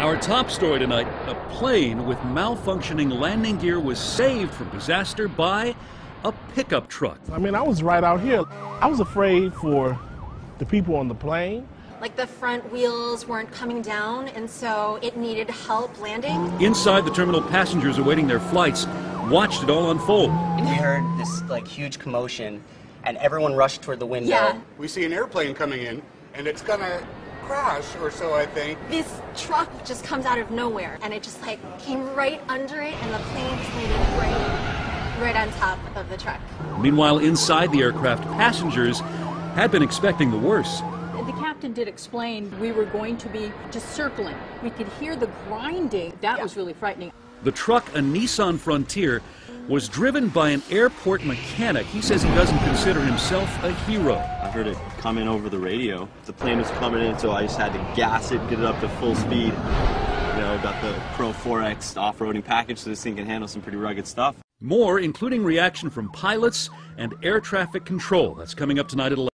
Our top story tonight a plane with malfunctioning landing gear was saved from disaster by a pickup truck. I mean, I was right out here. I was afraid for the people on the plane. Like the front wheels weren't coming down, and so it needed help landing. Inside the terminal, passengers awaiting their flights watched it all unfold. And We heard this like huge commotion, and everyone rushed toward the window. Yeah. We see an airplane coming in, and it's gonna crash or so, I think. This truck just comes out of nowhere, and it just like came right under it, and the plane just landed right, right on top of the truck. Meanwhile, inside the aircraft, passengers had been expecting the worst. The captain did explain we were going to be just circling. We could hear the grinding. That was really frightening. The truck, a Nissan Frontier, was driven by an airport mechanic. He says he doesn't consider himself a hero. I heard it coming over the radio. The plane was coming in, so I just had to gas it, get it up to full speed. You know, got the Pro 4X off-roading package, so this thing can handle some pretty rugged stuff. More, including reaction from pilots and air traffic control. That's coming up tonight at 11.